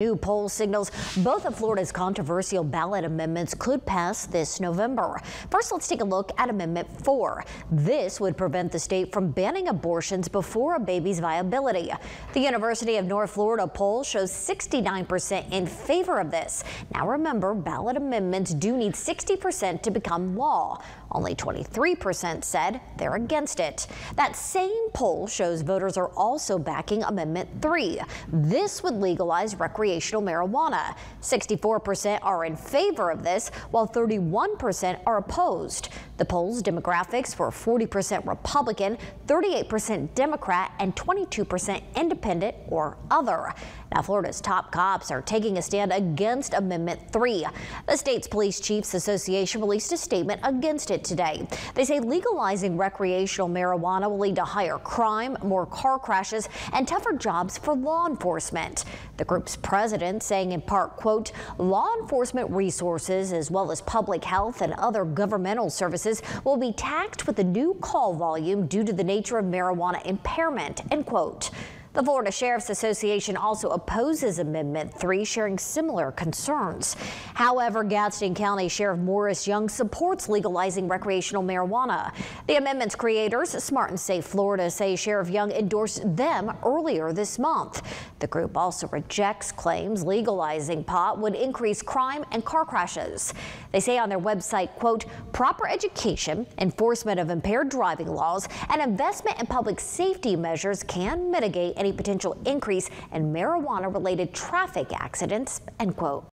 New poll signals both of Florida's controversial ballot amendments could pass this November. First, let's take a look at Amendment 4. This would prevent the state from banning abortions before a baby's viability. The University of North Florida poll shows 69% in favor of this. Now remember, ballot amendments do need 60% to become law. Only 23% said they're against it. That same poll shows voters are also backing Amendment 3. This would legalize recreational recreational marijuana. 64% are in favor of this, while 31% are opposed. The poll's demographics were 40% Republican, 38% Democrat, and 22% independent or other. Now, Florida's top cops are taking a stand against Amendment 3. The state's Police Chiefs Association released a statement against it today. They say legalizing recreational marijuana will lead to higher crime, more car crashes, and tougher jobs for law enforcement. The group's president saying in part, quote, law enforcement resources as well as public health and other governmental services will be taxed with the new call volume due to the nature of marijuana impairment, end quote. The Florida Sheriff's Association also opposes Amendment 3, sharing similar concerns. However, Gadsden County Sheriff Morris Young supports legalizing recreational marijuana. The amendment's creators, Smart and Safe Florida, say Sheriff Young endorsed them earlier this month. The group also rejects claims legalizing pot would increase crime and car crashes. They say on their website, quote, proper education, enforcement of impaired driving laws, and investment in public safety measures can mitigate any potential increase in marijuana related traffic accidents, end quote.